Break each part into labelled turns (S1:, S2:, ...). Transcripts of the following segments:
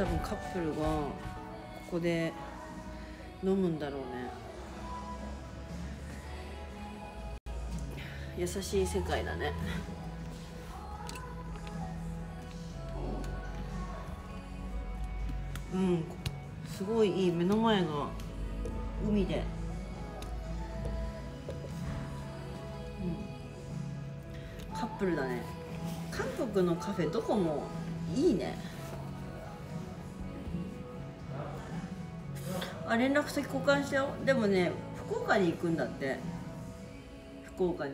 S1: 多分カップルがここで飲むんだろうね。優しい世界だね。うん。すごいいい目の前が海で、うん、カップルだね。韓国のカフェどこもいいね。あ連絡先交換したよでもね福岡に行くんだって。福岡に。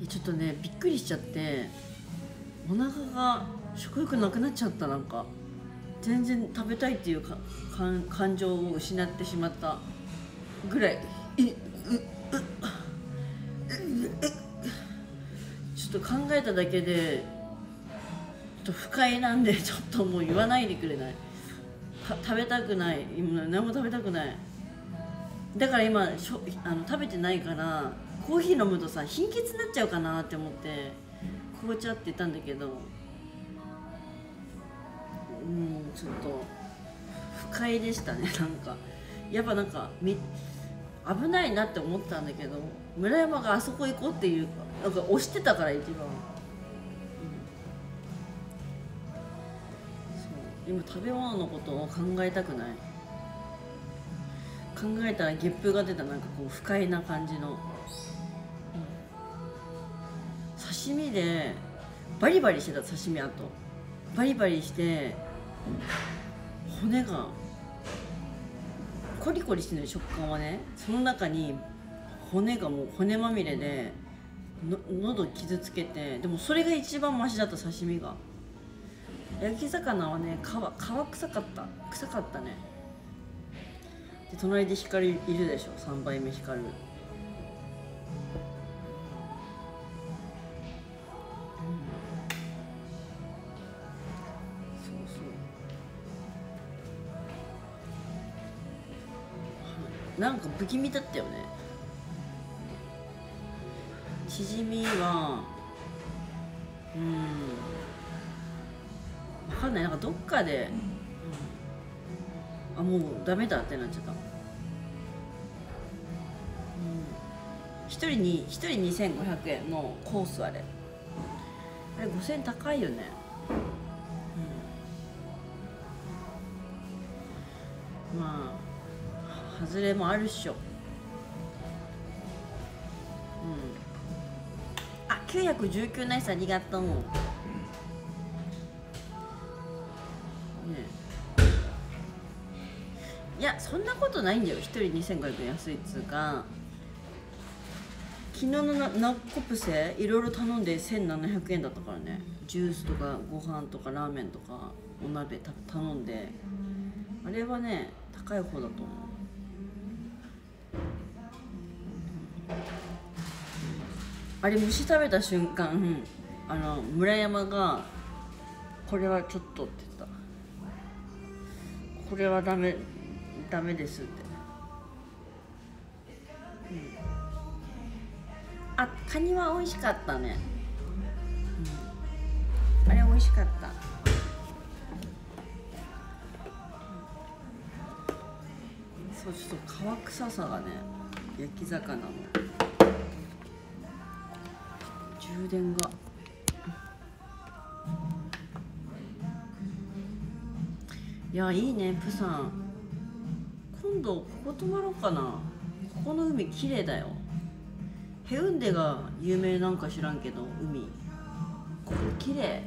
S1: いやちょっとねびっくりしちゃって。お腹が食欲なくなっちゃったなんか。全然食べたいっていうか感情を失ってしまった。ぐらい。ちょっと考えただけでちょっと不快なんでちょっともう言わないでくれない？食べたくない。今何も食べたくない。だから今しょあの食べてないからコーヒー飲むとさ貧血になっちゃうかなって思って紅茶って言ったんだけどうんちょっと不快でしたね。なんかやっぱなんか危ないなって思ったんだけど村山があそこ行こうっていうかなんか押してたから一番、今食べ物のことを考えたくない。考えたらゲップが出たなんかこう不快な感じの、うん、刺身でバリバリしてた刺身あとバリバリして骨がコリコリしてる食感はねその中に骨がもう骨まみれでの喉傷つけてでもそれが一番マシだった刺身が。焼き魚はね皮皮臭かった。臭かったね。で隣で光いるでしょ。3倍目光る。そうそう。なんか不気味だったよね。チヂミはうん。かんない。なんかどっかで、あもうダメだってなっちゃった。一人に一人2500円のコースあれ。あれ5000円高いよね。うん。まあ外れもあるっしょ。うん。あ919ナイスありがとう。やそんなことないんだよ。1人2500円安いっつうか。昨日のナナッコプセいろいろ頼んで1700円だったからね。ジュースとかご飯とかラーメンとかお鍋た頼んで。あれはね高い方だと思う。あれ虫食べた瞬間あの村山が「これはちょっと」って言った。これはダメ。ダメですって、うん、あカニは美味しかったね、うん、あれ美味しかった。そうちょっと皮臭さがね焼き魚の。充電が。いやいいねプサン。今度ここ泊まろうかな。ここの海綺麗だよ。ヘウンデが有名なんか知らんけど海。ここ綺麗。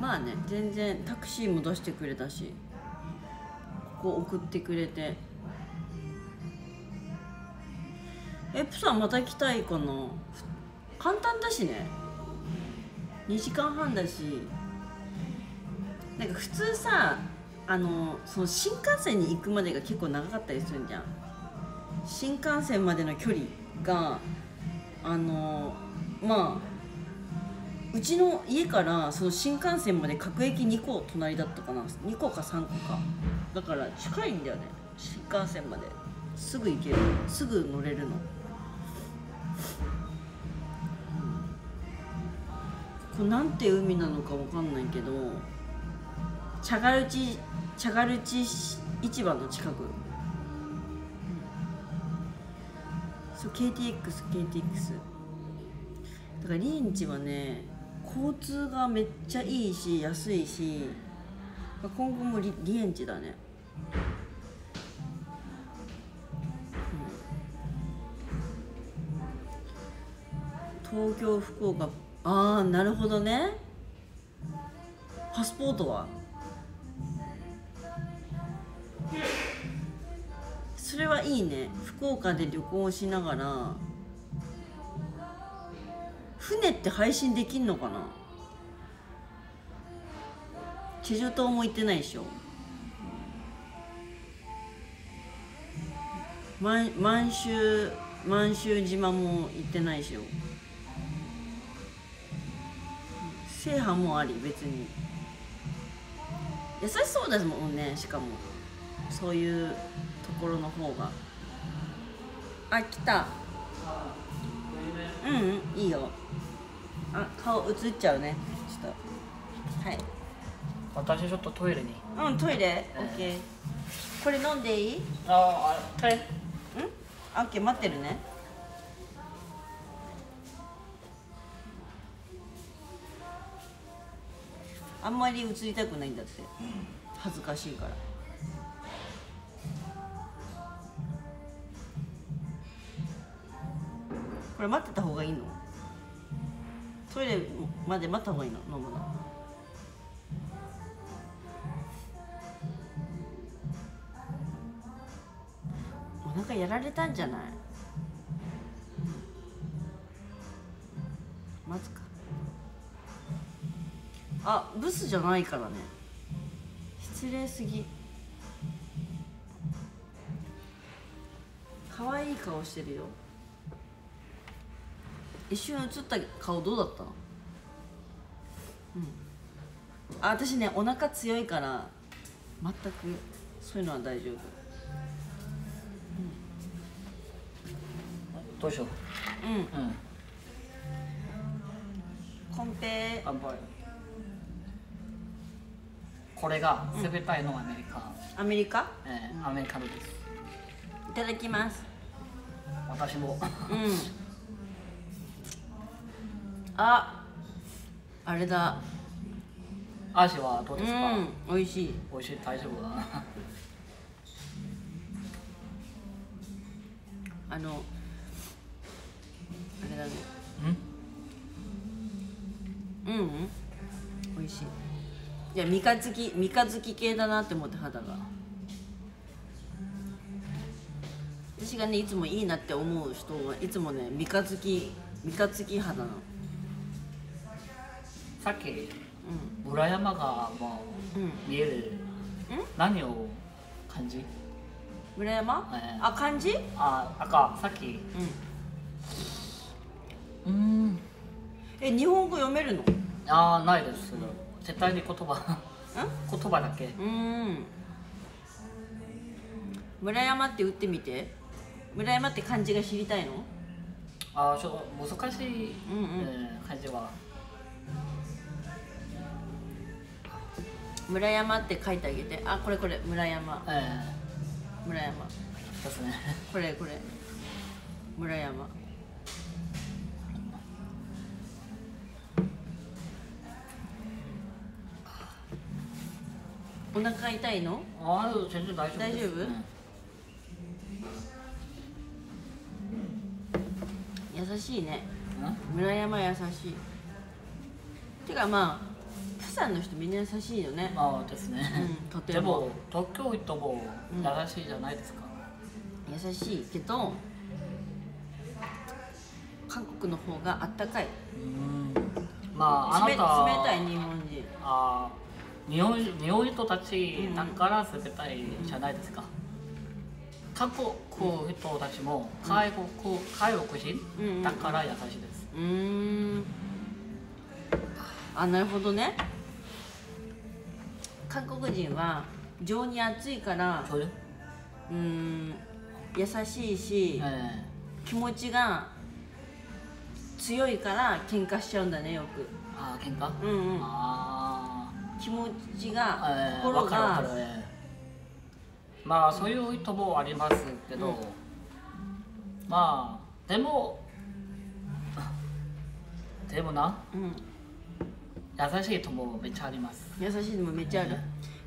S1: まあね全然タクシーも出してくれたしここ送ってくれて。えプサンまた来たいかな。簡単だしね。2時間半だし。なんか普通さあのその新幹線に行くまでが結構長かったりするんじゃん。新幹線までの距離があのまあうちの家からその新幹線まで各駅2個隣だったかな。2個か3個か。だから近いんだよね。新幹線まで。すぐ行ける。すぐ乗れるの。うこれなんて海なのかわかんないけどチャガルチチャガルチ市場の近く、うんそう KTXKTX だからリンチはね交通がめっちゃいいし安いし今後もリリエンチだね、うん。東京福岡。ああなるほどね。パスポートは？それはいいね。福岡で旅行しながら船って配信できんのかな？チェジュ島も行ってないでしょ。満満州満州島も行ってないでしょ。制覇もあり別に。優しそうですもんねしかも。そういうところの方が。あ来た。うん、うん、いいよ。あ顔映っちゃうね。ちょっと。はい。
S2: 私ちょっとトイレに。
S1: うんトイレ。オッケー。これ飲んでいい？うん
S2: ああトイレ
S1: オッケー待ってるね。あんまり映りたくないんだって。恥ずかしいからこれ待ってた方がいいの？トイレまで待った方がいいの？飲むの。お腹やられたんじゃない？待つか。あブスじゃないからね。失礼すぎ。可愛い顔してるよ。一瞬映った顔どうだった？のうん。あ私ねお腹強いから全くそういうのは大丈夫。
S2: どうしよう？
S1: うん。
S2: うん。
S1: コンペ。
S2: 乾杯これが全てのアメリカ、
S1: アメリカ？
S2: えーアメリカのです。
S1: いただきます。
S2: 私も。
S1: うんああれだ。
S2: 味はどう
S1: う
S2: ですか、
S1: ん美味しい。
S2: 美味しい大丈夫だな。
S1: あのあれだね。
S2: うん？
S1: うんうん。美味しい。いや三日月三日月系だなって思って肌が。私がねいつもいいなって思う人はいつもね三日月三日月肌なの
S2: さっき
S1: う
S2: 裏山がも
S1: んうん。
S2: う見える。何を感じ？
S1: 村山、
S2: ええ。
S1: あ漢字？
S2: あ赤さっき。
S1: うん。
S2: うん。
S1: え日本語読めるの？
S2: あーないです。絶対に言葉。
S1: ん？
S2: 言葉だけ。
S1: うん。村山って打ってみて。村山って漢字が知りたいの？
S2: あーちょっと難しい、
S1: うんうん。
S2: えー感じは
S1: 村山って書いてあげて。あこれこれ。村山。
S2: え
S1: 村山。
S2: ー、ですね。
S1: これこれ。村山。お腹痛いの？
S2: あー全然大丈夫です。
S1: 大丈夫？
S2: うん。
S1: 優しいね。
S2: うん？
S1: 村山優しい。てかまあプサンの人みんな優しいよね。
S2: まあですね、
S1: うんとても。
S2: でも東京人も
S1: うん
S2: 優しいじゃないですか、
S1: 優しいけど韓国の方があったかい。
S2: うん。まああな
S1: 冷
S2: た
S1: 冷たい日本人。
S2: あー日本日本人たちだから冷たいじゃないですか、韓国人たちも外国,、外国人だから優しいです、
S1: うーん。あなるほどね韓国人は情に熱いからうーん優しいし
S2: え
S1: 気持ちが強いから喧嘩しちゃうんだねよく。
S2: あー喧嘩？
S1: うんうん。
S2: あ
S1: 気持ち
S2: あ、
S1: が
S2: えー、
S1: 心
S2: わかるわか
S1: が
S2: る、えーまあそういう人もありますけど、
S1: うん。
S2: まあでも でもな。
S1: うん。
S2: 優しい人もめっちゃあります
S1: 優しいのもめっちゃある。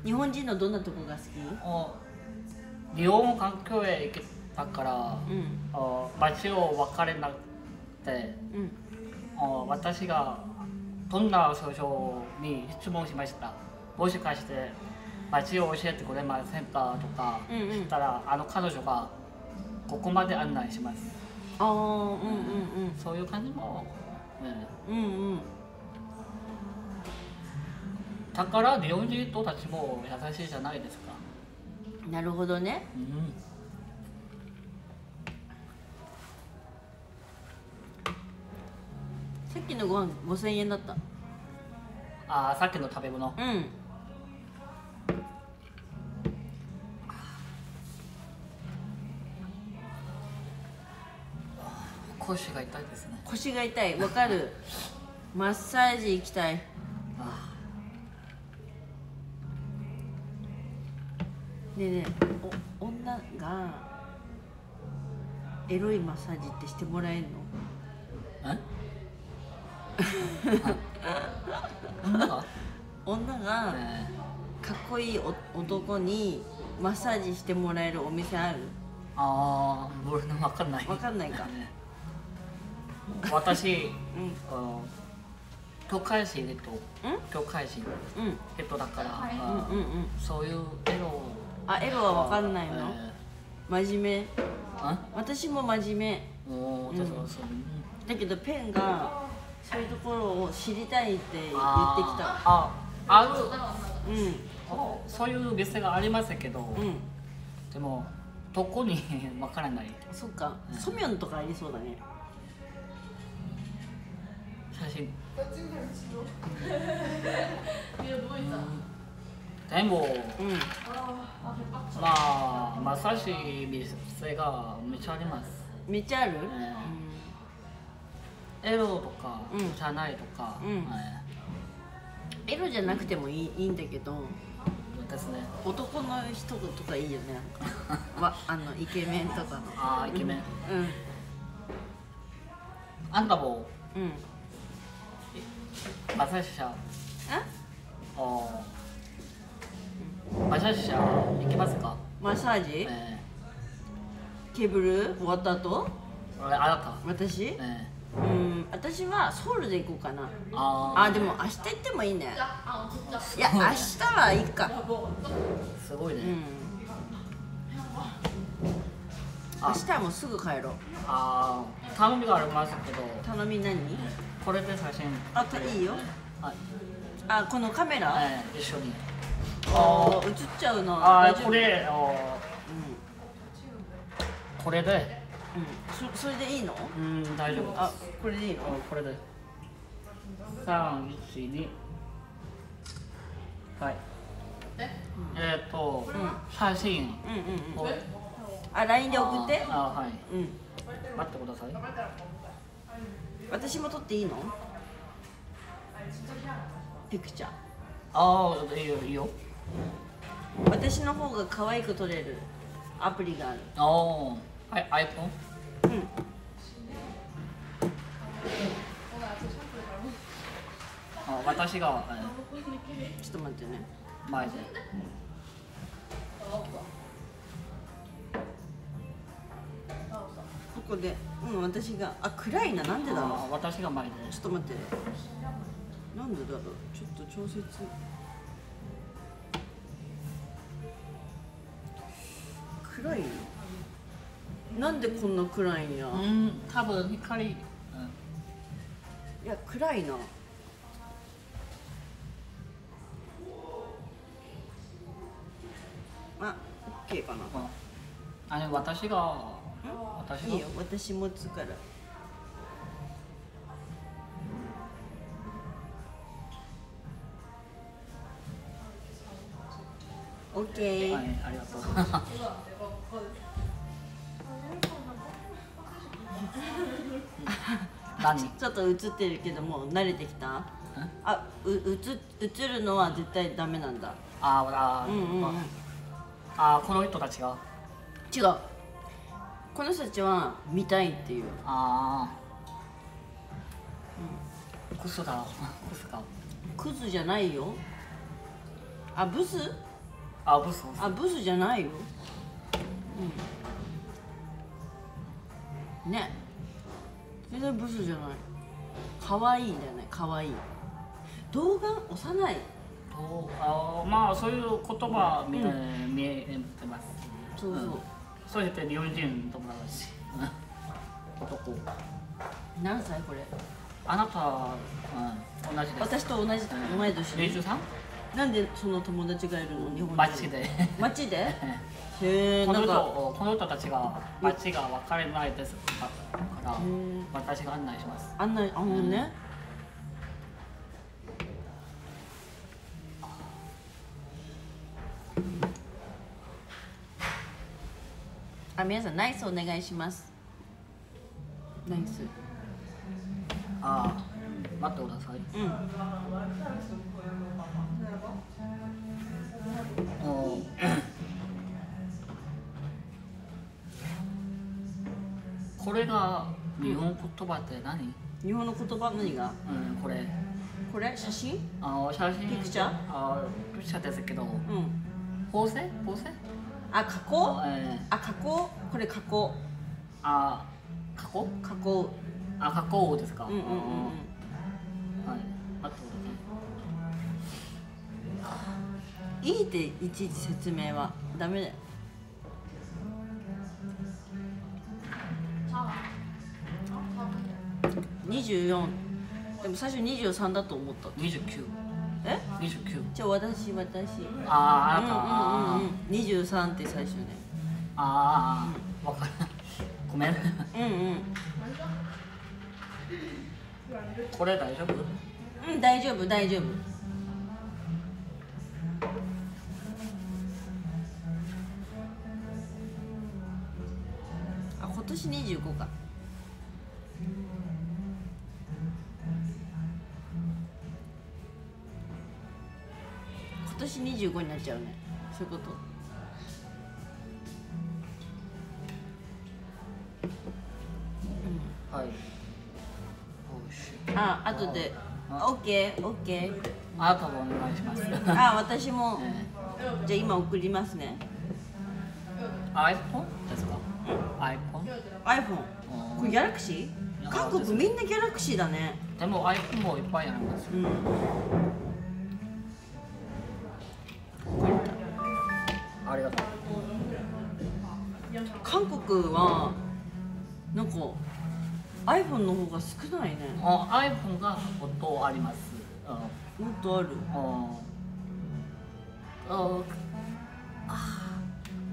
S1: 日本人のどんなとこが好き？
S2: お日本環境へ行けたから、
S1: うん。
S2: お街を分かれなくて
S1: うん。
S2: お私がどんな少々に質問しました？もしかして街を教えてくれませんかとか
S1: うんうん。
S2: 言ったらあの彼女がここまで案内します。
S1: ああうんうん
S2: そういう感じも、ね、
S1: うん。うんうん
S2: だから日本人たちも優しいじゃないですか、
S1: なるほどね。
S2: うん、
S1: さっきのご飯5000円だった。
S2: あーさっきの食べ物。
S1: うん。
S2: 腰が痛いですね。
S1: 腰が痛い。わかる。マッサージ行きたいねえねえお女がエロいマッサージってしてもらえんの？
S2: 女が、
S1: 女が
S2: え
S1: かっこいいお男にマッサージしてもらえるお店ある？
S2: ー、ああ俺の分かんない。
S1: わかんないか。
S2: ね私
S1: うん。
S2: あの教会人人
S1: うん？
S2: 教会人
S1: うん。
S2: 人だから、
S1: うんうんうん
S2: そういうエロ
S1: あエロはわかんないの？
S2: え
S1: 真面目。私も真面目。うんだけどペンがそういうところを知りたいって言ってきた。
S2: あある。
S1: うん。
S2: そういう店がありますけど、
S1: うん。
S2: でもどこに？わからない。
S1: そっか。
S2: うん。
S1: ソミョンとかありそうだね。
S2: 写真 でも
S1: うん。
S2: まあマッサージ店がめっちゃあります。
S1: めっちゃある、
S2: エロとか、
S1: うん。
S2: じゃないとか、
S1: うん。
S2: え
S1: エロじゃなくてもいいいいんだけど
S2: ーですね。
S1: 男の人とかいいよね。なんかわあのイケメンとかの。
S2: ああイケメン、
S1: うん。
S2: あんたも？
S1: うん。
S2: マッサージ者
S1: あ？
S2: おマッサージ者行きますか、
S1: マッサージ、
S2: え
S1: ケーブル？終わった後？
S2: あなた、
S1: 私？
S2: え
S1: うん私はソウルで行こうかな。
S2: ー、あ
S1: あでも明日行ってもいいね。いや明日はいいか。
S2: ーすごいね、
S1: うん。明日はもうすぐ帰ろう。
S2: ああ頼みがありますけど。
S1: 頼み何？
S2: これで写真
S1: あたいいよ。
S2: はい、
S1: あこのカメラ、
S2: えー、一緒に
S1: あー映っちゃうな。
S2: あ
S1: 大丈夫。
S2: ーこれあ
S1: う
S2: ーこれで？
S1: ん、うん、そそれでいいの？
S2: うん大丈夫。
S1: あこれでいいの？
S2: あこれで。312はい。え？っ、ー、と、
S1: ん。
S2: 写真。
S1: うんうんうん。
S2: を
S1: あ LINE で送って。
S2: あーはい。
S1: うん。
S2: 待ってください。
S1: 私も撮っていいの？ピクチャー
S2: ああいいよいいよ
S1: 私の方が可愛く撮れるアプリがある。
S2: ああはい iPhone
S1: うん。
S2: あ私が、え
S1: ちょっと待ってね。
S2: ー前で。
S1: ここで。うん私が。あ暗いな。なんでだろう。
S2: 私が前で。
S1: ちょっと待って。なんでだろう。ちょっと調節暗いなんでこんな暗いんや、い
S2: うん多分光、うん
S1: や暗いな。あオッケーかな
S2: あれ私が私が？
S1: いいよ私持つから。オッケー、
S2: はいありがとう 何？
S1: ちょっと映ってるけどもう慣れてきた？あう映映るのは絶対ダメなんだ。
S2: ああ、
S1: うんうんうん。
S2: あこの人たちが？
S1: 違う。この人たちは見たいっていう。
S2: ああ、クスだ。クスか。
S1: クズじゃないよ。あブス？
S2: あブス。
S1: あブスじゃないよ。うん。ね全然ブスじゃない。可愛いんだよね可愛い。動画幼い？
S2: とあまあそういう言葉見,、
S1: う
S2: 見えてます。
S1: そうそう、
S2: ん。そして日本人友達。うん。男。
S1: 何歳これ？
S2: あなたは、うん、同じ
S1: 私と同じ同い年。
S2: 23?
S1: なんでその友達がいるの？日本人。
S2: 街で。
S1: 街で？へえ
S2: この人この人たちが街が分かれないですかから
S1: ん
S2: 私が案内します。
S1: あんなあのね、あ皆さんナイスお願いします。ナイス。
S2: ああ待ってください。
S1: うん
S2: れが日本言葉って何、
S1: 日本の言葉何が？
S2: うん、これ。
S1: これ？写真？
S2: あ写真。
S1: ピクチャー？
S2: あピクチャーですけど。
S1: うん。
S2: 構成構成
S1: あ加工？
S2: あえー
S1: あ加工？これ加工。
S2: あ加工？
S1: 加工。
S2: あ加工ですか。
S1: うんうんうんうん。
S2: はい。待ってく
S1: いいっていちいち説明はダメだよ24でも最初23だと思った。
S2: ださい29
S1: え
S2: 29
S1: じゃあ私私。
S2: あーあなた、
S1: うんうんうんうん。23って最初ね。
S2: ああ、わからん。ごめん。
S1: うんうん。
S2: これ大丈夫？
S1: うん大丈夫大丈夫ちゃうね。そういうこと。
S2: はい。
S1: あ後で。
S2: あ。
S1: OKOK
S2: あなたもお願いします。
S1: あ私も。
S2: え
S1: じゃあ今送りますね。
S2: ー iPhone ですか？iPhone？
S1: これギャラクシー？
S2: あ
S1: 韓国みんなギャラクシーだね。
S2: でも iPhone もいっぱいあります。
S1: うん
S2: ありがとう。
S1: 韓国はなんか iPhone の方が少ないね。
S2: あ iPhone がもっとあります。あ
S1: もっとある。
S2: あああ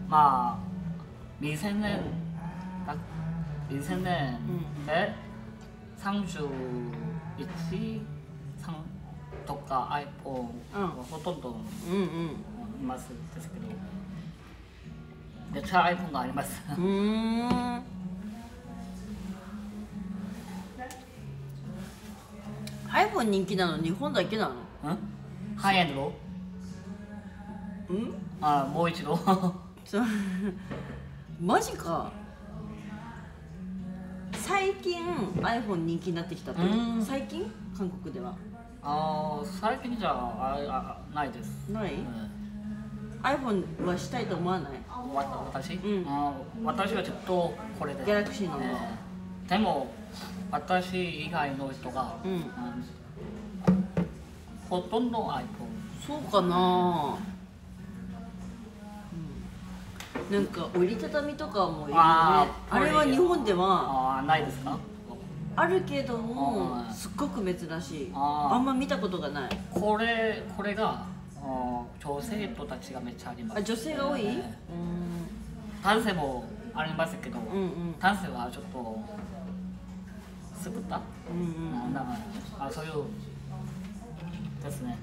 S2: まあ2000年だ。2000年。で31三とか iPhone ほとんど
S1: うんうん
S2: いますですけどめっちゃ iPhone があります。
S1: うーん。iPhone 人気なの？日本だけなの？
S2: うん？ハイエンド
S1: うん？
S2: あもう一度。
S1: マジか。最近 iPhone 人気になってきたって
S2: うん。
S1: 最近？韓国では。
S2: あー最近じゃあああないです、
S1: ない、
S2: うん
S1: iPhone はしたいと思わない？
S2: わ私、
S1: うん。
S2: 私はずっとこれで。
S1: ギャラクシーなんだ
S2: えーでも私以外の人が、
S1: うん。
S2: あのほとんど iPhone
S1: そうかな、うん、なんか折りたたみとかもいるよね。
S2: あ
S1: れは日本では
S2: あーないですか？
S1: あるけどもすっごく珍しい。
S2: あ
S1: んま見たことがない。
S2: これこれが女性徒たちがめっちゃあります
S1: あ女性が多い、
S2: 男性もありますけど、
S1: ん、うんうん
S2: 男性はちょっとすぐった、
S1: うんうん
S2: あなんかあそういうですね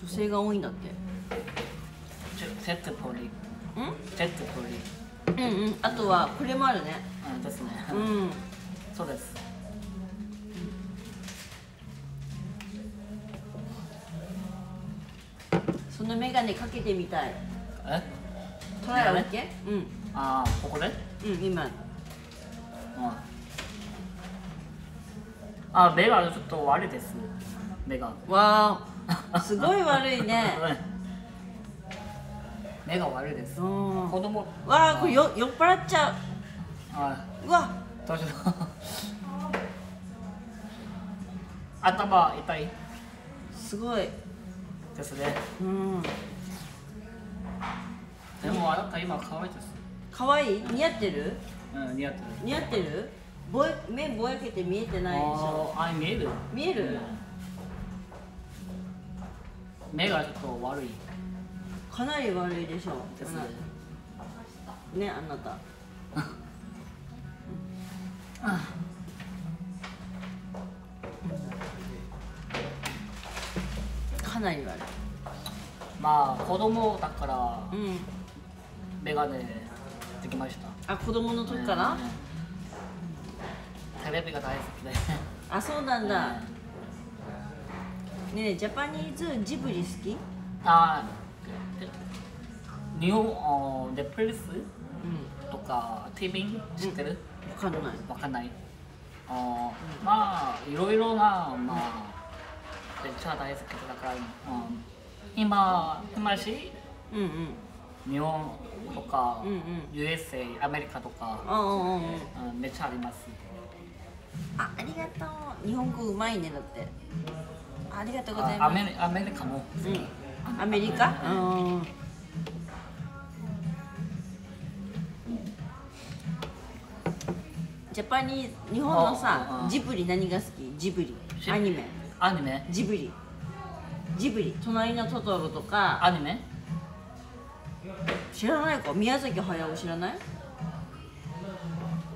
S1: 女性が多いんだって
S2: ジェジェットポリ
S1: ん
S2: ジェットポリ
S1: うんうんあとはこれもあるね
S2: うんですね、
S1: うん
S2: そうです
S1: のメガネかけてみたい。
S2: え？
S1: トライオッケー
S2: ああここで？
S1: うんうん今。
S2: うんあ目がちょっと悪いです目が。
S1: わあすごい悪いね。
S2: 目が悪いです。
S1: うん。
S2: 子供。
S1: わあこれよ酔っ払っちゃ
S2: あ
S1: ううわ。
S2: どうしよう。頭痛い？
S1: すごい
S2: ですね。
S1: うん。
S2: でもあなた今可愛いです。
S1: 可愛い？似合ってる？
S2: うん似合ってる。
S1: 似合ってる？ぼえ目ぼやけて見えてないでしょ。
S2: あ見える。
S1: 見える？
S2: 目がちょっと悪い。
S1: かなり悪いでしょ。
S2: ですね。
S1: あなねあなた。か なり悪い
S2: まあ子供だから
S1: うん。
S2: メガネできました。
S1: あ子供の時から、
S2: うん。テレビが大好きで。
S1: あそうなんだ、ねえジャパニーズジブリ好き？
S2: あ日本あネットフリックス？
S1: うん。
S2: とか TV 知ってる、
S1: わかんない。
S2: わかんない。あーまあいろいろなまあめっちゃ大好きだから、うん、今今し
S1: うんうん。
S2: 日本とか、
S1: うんうん。
S2: USA アメリカとか、めっちゃあります。
S1: あありがとう。日本語うまいねだって。ありがとうございます。
S2: あアメリカも
S1: アメリカ？うん。ジャパニーズ日本のさジブリ何が好き？ジブリ。アニメ
S2: アニメ？
S1: ジブリ。ジブリ。隣のトトロとか。
S2: アニメ？
S1: 知らないか？宮崎駿知らない？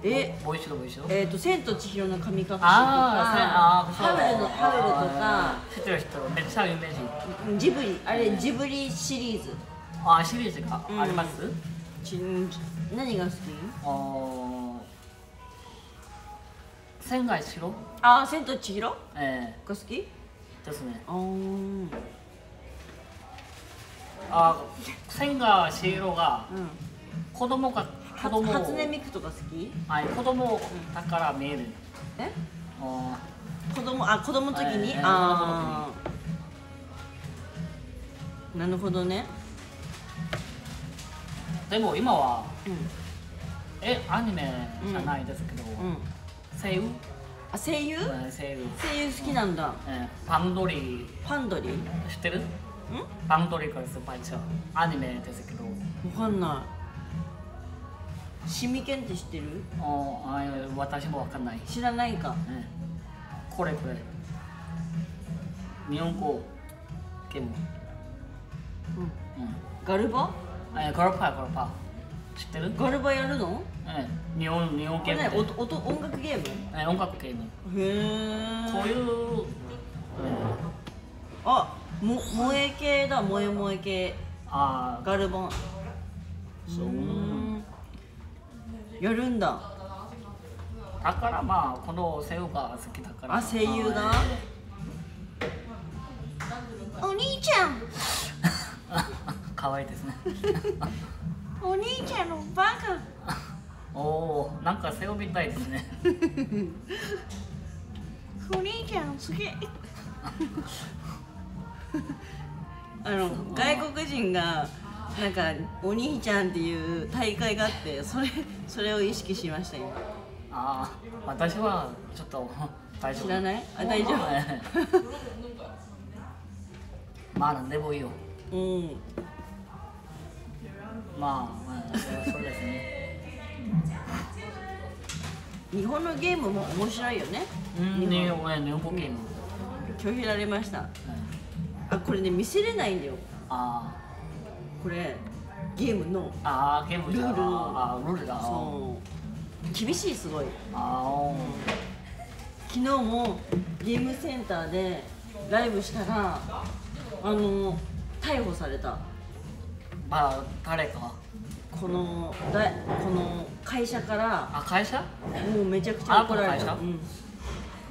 S1: え？
S2: もう一度もう一度
S1: えっ、ー、と「千と千尋の神隠し」とか。ハウルのハウルとか。
S2: めっちゃ有名人。
S1: ジブリ。あれジブリシリーズ。
S2: あシリーズがあります、
S1: ち何が好き？
S2: あー千が一郎
S1: ああ千と千尋？が
S2: え。
S1: 好き？
S2: えですね。
S1: あ
S2: 千が一郎が
S1: うん。
S2: 子供が子供を。
S1: 初音ミクとか好き？
S2: はい子供だから見える
S1: え？
S2: あ
S1: 子供あ子供の時に、
S2: ええ
S1: ああなるほどね。
S2: ーでも今は
S1: うん。
S2: えアニメじゃないですけど、
S1: うん
S2: 声優、
S1: あ声優
S2: えー声優、
S1: 声優好きなんだ
S2: えーパンドリ
S1: パンドリ
S2: 知ってるパンドリーからスパイチャーアニメですけど
S1: わかんないシミケンって知ってる
S2: ああ私もわかんない、
S1: 知らないか
S2: えーこれこれ日本語ゲーム、
S1: うん
S2: うん
S1: ガルバ
S2: えー、ガルパーガルパー知ってる、
S1: ガルバやるの
S2: えー、日本日本
S1: これね
S2: ゲームで、
S1: 音音音楽ゲーム？
S2: えー、音楽ゲーム
S1: へえ
S2: こういう、
S1: あも萌え系だ。萌え萌え系。
S2: あ
S1: ガルバ
S2: そう。
S1: うん。やるんだ。
S2: だからまあこの声優が好きだから。
S1: あ声優が？お兄ちゃん。
S2: 可愛いですね。
S1: お兄ちゃんのバカ
S2: おおーなんか背負みたいですね。
S1: お兄ちゃんすげえ。あの外国人がなんかお兄ちゃんっていう大会があってそれそれを意識しました今。
S2: ああ私はちょっと大丈夫。
S1: 知らない？あ大丈夫？
S2: ええ。まあなんでもいいよ。
S1: うん。
S2: まあ、まあ、そうですね
S1: 日本のゲームも面白いよね。
S2: うん日本。日本語ゲーム、
S1: 拒否られました。
S2: うん。
S1: あこれね見せれないんだよ。
S2: あ
S1: これゲームの。
S2: ーあーゲーム
S1: ルール。
S2: あールールだ。
S1: そう。厳しいすごい。
S2: あ
S1: 昨日もゲームセンターでライブしたらあの逮捕された。
S2: ーまあ誰か。
S1: このだこの会社から
S2: あ会社？
S1: もうめちゃくちゃ怒られた、うん。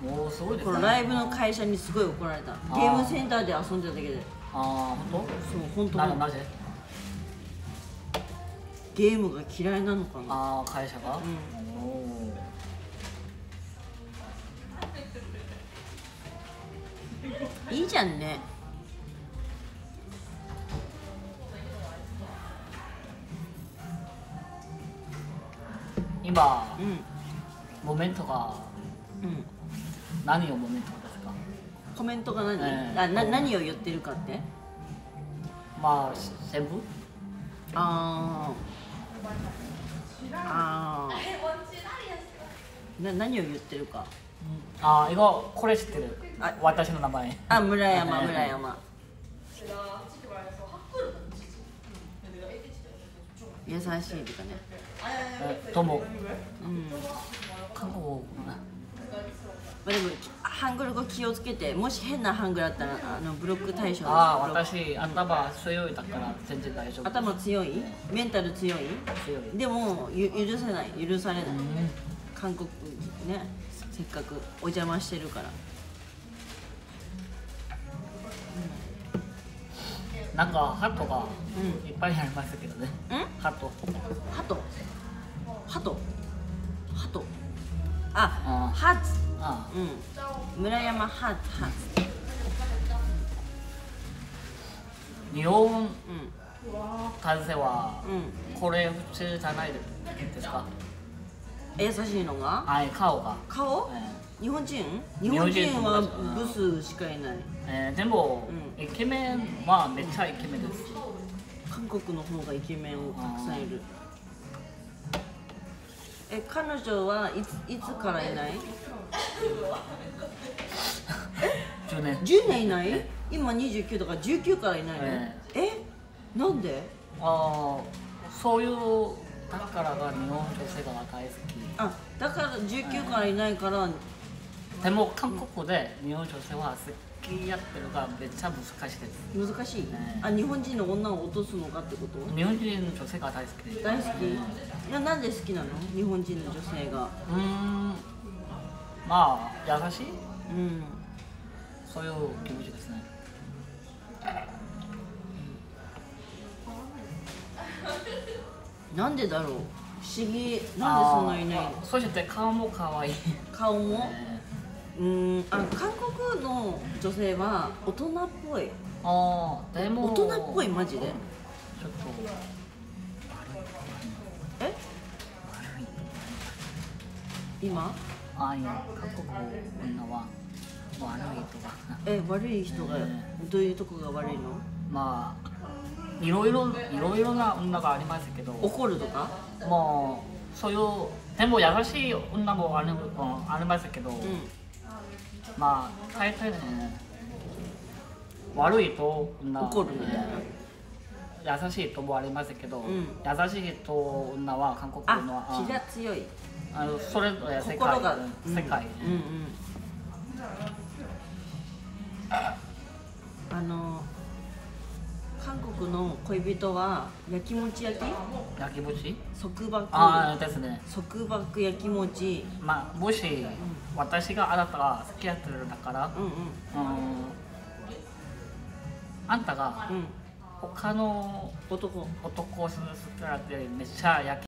S2: おおすごいですね。
S1: このライブの会社にすごい怒られた。ゲームセンターで遊んでただけで。
S2: ああ本
S1: そう本
S2: 当。ななぜ？
S1: ゲームが嫌いなのかな。
S2: ああ会社が、
S1: う
S2: おお
S1: いいじゃんね
S2: 今
S1: うん。
S2: モメントが。
S1: うん。
S2: 何をモメントですか？
S1: コメントが何、
S2: ええ。
S1: あな何を言ってるかって？
S2: まあ全部？
S1: あー。あー。な何を言ってるか？
S2: ああ이거これ知ってる。
S1: あ
S2: 私の名前。
S1: あ村山
S2: ええ。
S1: 村山。優しいとかね
S2: えどうも。
S1: うん。
S2: 韓国語な。
S1: まあでもハングル語気をつけてもし変なハングルあったらあのブロック対象です。
S2: ああ私頭強いだから全然大丈夫。
S1: 頭強い？メンタル強い？
S2: 強い。
S1: でもゆ許せない。許されない、
S2: うん。
S1: 韓国ね。せっかくお邪魔してるから
S2: なんかハトが
S1: う
S2: いっぱいありますけどね。
S1: ん？
S2: ハト。
S1: ハト？ハト？ハト？あ
S2: あ
S1: ハツ。
S2: あ
S1: うん。村山ハツ。ハツ。
S2: 日本
S1: うん
S2: 男性は
S1: うん。
S2: これ普通じゃないですか。
S1: 優しいのが？
S2: はい顔が、
S1: 顔？
S2: え
S1: 日本人？日
S2: 日本
S1: 本人はブスしかいない。
S2: ーえーでも、
S1: う
S2: イケメンはめっちゃイケメンです。
S1: 韓国の方がイケメンをたくさんいる。え彼女はいついつからいない？
S2: 10年。
S1: 10年いない？今29だから19からいないの、
S2: え
S1: え。なんで？
S2: あーそういうだからが日本女性が大好
S1: あだから19からいないから
S2: きでも韓国で日本女性は好きやってるがめっちゃ難しいです。
S1: 難しい、
S2: ね。
S1: あ日本人の女を落とすのかってこと？
S2: 日本人の女性が大好き
S1: 大好き？いやなんで好きなの？日本人の女性が。
S2: うーん。まあ優しい？
S1: うん。
S2: そういう気持ちですね。
S1: なんでだろう？不思議。なんでそんないない？の
S2: そして顔も可愛い、
S1: 顔も？
S2: ね
S1: うーんあ韓国の女性は大人っぽい。
S2: あーでも。
S1: 大人っぽいマジで。
S2: ちょっ
S1: え？今？
S2: とあいや韓国女は悪いとか。
S1: え悪い人が
S2: ね。
S1: どういうとこが悪いの？
S2: まあいろいろいろいろな女がありますけど。
S1: 怒るとか？
S2: もうそういうでも優しい女もあり,、うん、ありますけど、
S1: う
S2: まあ大体ね。悪いと
S1: 怒るみたいな。
S2: 優しい人もありますけど、
S1: うん。
S2: 優しい人女は韓国のは
S1: あ気が強い。
S2: あのそれぞれ世界
S1: 心が
S2: 世界。ね、
S1: うんうん。あの韓国の恋人は焼きもち焼き？
S2: 焼き餅
S1: 束縛。
S2: ああですね。
S1: 束縛焼きもち。
S2: まあもし私があなたが好きやってるんだから、
S1: うんうん。
S2: うん、あんたが
S1: うん。
S2: 他の
S1: 男。
S2: 男をするってめっちゃ焼き